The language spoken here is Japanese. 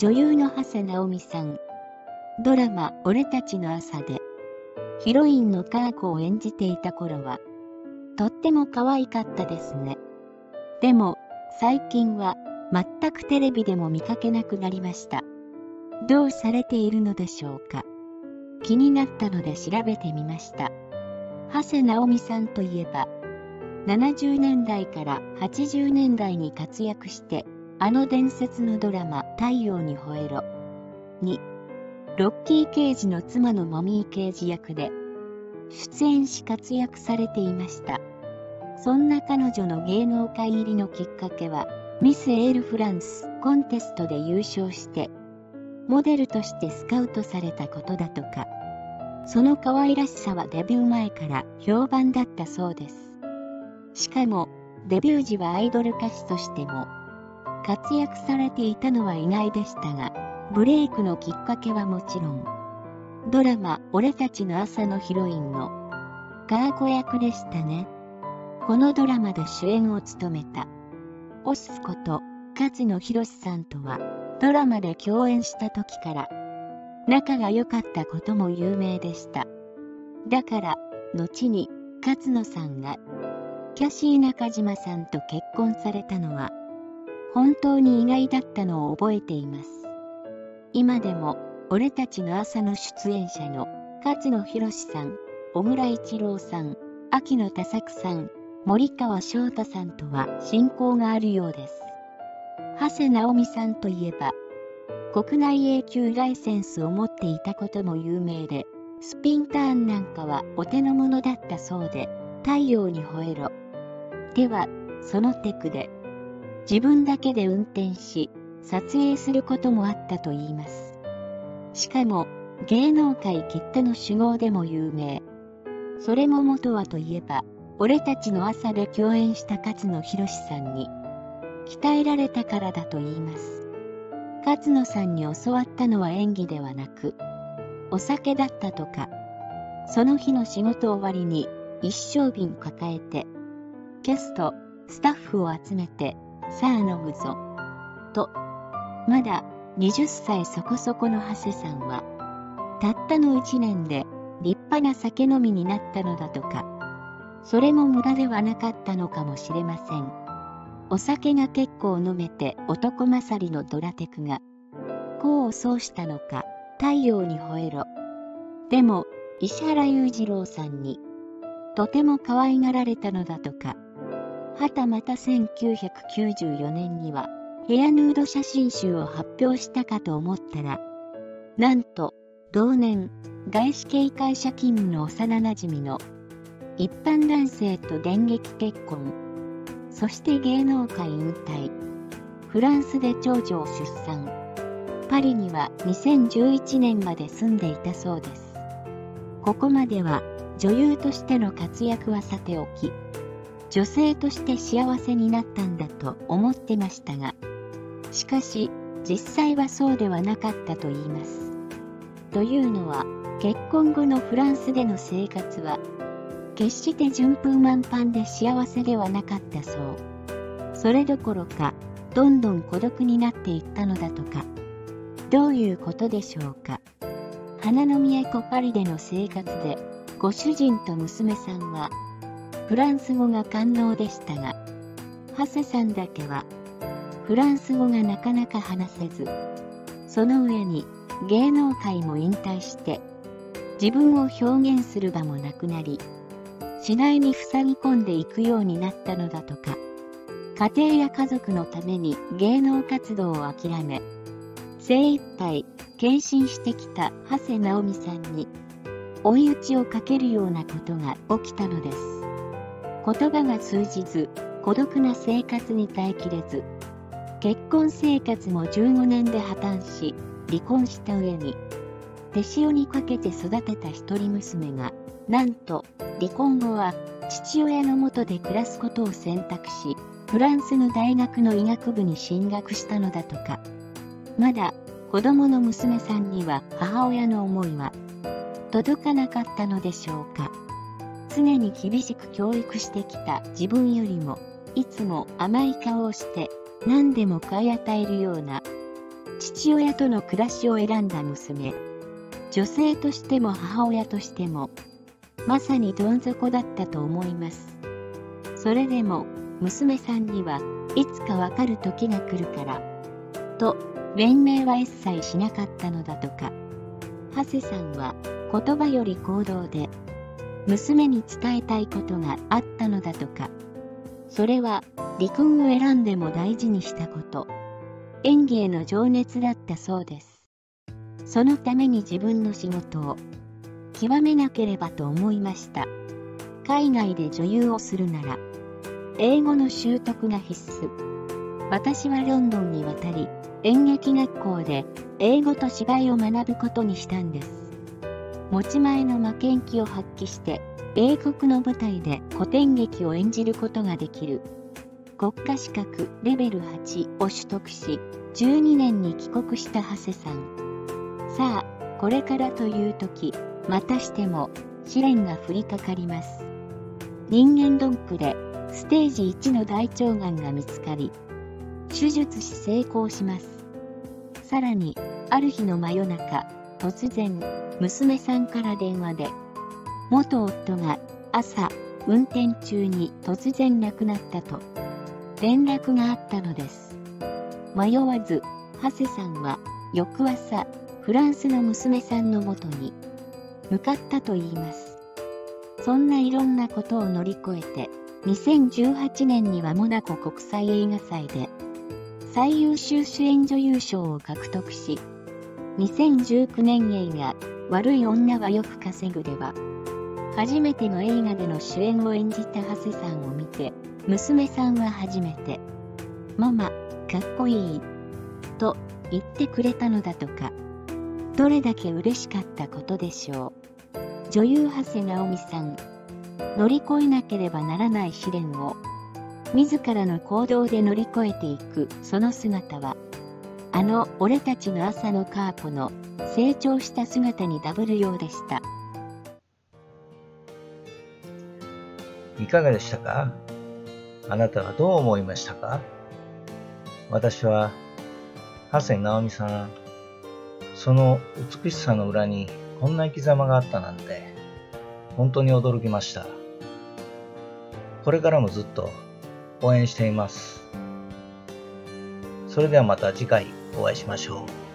女優の長谷直美さん。ドラマ「俺たちの朝」でヒロインのカーコを演じていた頃はとっても可愛かったですね。でも最近は全くテレビでも見かけなくなりました。どうされているのでしょうか気になったので調べてみました。長谷直美さんといえば70年代から80年代に活躍してあの伝説のドラマ「太陽に吠えろ」にロッキー刑事の妻のモミー刑事役で出演し活躍されていました。そんな彼女の芸能界入りのきっかけはミス・エール・フランスコンテストで優勝してモデルとしてスカウトされたことだとか。その可愛らしさはデビュー前から評判だったそうです。しかもデビュー時はアイドル歌手としても活躍されていたのは意外でしたがブレイクのきっかけはもちろん、ドラマ「俺たちの朝」のヒロインのガーコ役でしたね。このドラマで主演を務めた、オスこと勝野博さんとは、ドラマで共演した時から、仲が良かったことも有名でした。だから、後に勝野さんが、キャシー中島さんと結婚されたのは、本当に意外だったのを覚えています。今でも俺たちの朝の出演者の勝野博さん、小村一郎さん、秋野田作さん、森川翔太さんとは親交があるようです。長谷直美さんといえば、国内 A 級ライセンスを持っていたことも有名で、スピンターンなんかはお手の物だったそうで、太陽に吠えろ。では、そのテクで、自分だけで運転し、撮影することもあったといいます。しかも芸能界きっての酒豪でも有名。それも元はといえば、俺たちの朝で共演した勝野博さんに鍛えられたからだと言います。勝野さんに教わったのは演技ではなく、お酒だったとか、その日の仕事終わりに一升瓶抱えて、キャスト、スタッフを集めて、さあ飲むぞ、とまだ20歳そこそこの長谷さんは、たったの1年で立派な酒飲みになったのだとか、それも無駄ではなかったのかもしれません。お酒が結構飲めて男勝りのドラテクが、功を奏したのか、太陽に吠えろ。でも、石原裕次郎さんに、とても可愛がられたのだとか、はたまた1994年には、ヘアヌード写真集を発表したかと思ったら、なんと、同年、外資系会社勤務の幼なじみの一般男性と電撃結婚、そして芸能界引退、フランスで長女を出産、パリには2011年まで住んでいたそうです。ここまでは女優としての活躍はさておき、女性として幸せになったんだと思ってましたが、しかし実際はそうではなかったと言います。というのは結婚後のフランスでの生活は決して順風満帆で幸せではなかったそう。それどころかどんどん孤独になっていったのだとか。どういうことでしょうか。花の都パリでの生活でご主人と娘さんはフランス語が堪能でしたが、ハセさんだけはフランス語がなかなか話せず、その上に芸能界も引退して、自分を表現する場もなくなり、次第に塞ぎ込んでいくようになったのだとか、家庭や家族のために芸能活動を諦め、精一杯献身してきた長谷直美さんに追い打ちをかけるようなことが起きたのです。言葉が通じず、孤独な生活に耐えきれず、結婚生活も15年で破綻し離婚した上に手塩にかけて育てた一人娘がなんと離婚後は父親のもとで暮らすことを選択しフランスの大学の医学部に進学したのだとか。まだ子供の娘さんには母親の思いは届かなかったのでしょうか。常に厳しく教育してきた自分よりもいつも甘い顔をして何でも買い与えるような父親との暮らしを選んだ娘。女性としても母親としても、まさにどん底だったと思います。それでも、娘さんにはいつかわかる時が来るから、と、弁明は一切しなかったのだとか。長谷さんは言葉より行動で、娘に伝えたいことがあったのだとか。それは離婚を選んでも大事にしたこと。演技への情熱だったそうです。そのために自分の仕事を極めなければと思いました。海外で女優をするなら、英語の習得が必須。私はロンドンに渡り、演劇学校で英語と芝居を学ぶことにしたんです。持ち前の負けん気を発揮して、英国の舞台で古典劇を演じることができる。国家資格レベル8を取得し、12年に帰国した長谷さん。さあ、これからという時、またしても試練が降りかかります。人間ドンクでステージ1の大腸がんが見つかり、手術し成功します。さらに、ある日の真夜中、突然、娘さんから電話で、元夫が朝、運転中に突然亡くなったと、連絡があったのです。迷わず、長谷さんは、翌朝、フランスの娘さんのもとに、向かったといいます。そんないろんなことを乗り越えて、2018年にはモナコ国際映画祭で最優秀主演女優賞を獲得し、2019年映画悪い女はよく稼ぐでは、初めての映画での主演を演じた長谷さんを見て、娘さんは初めて、ママ、かっこいい、と言ってくれたのだとか、どれだけ嬉しかったことでしょう。女優長谷直美さん、乗り越えなければならない試練を自らの行動で乗り越えていくその姿はあの俺たちの朝のカーポの成長した姿にダブるようでしたいかがでしたか？あなたはどう思いましたか？私は長谷直美さんその美しさの裏にこんな生き様があったなんて本当に驚きました。これからもずっと応援しています。それではまた次回お会いしましょう。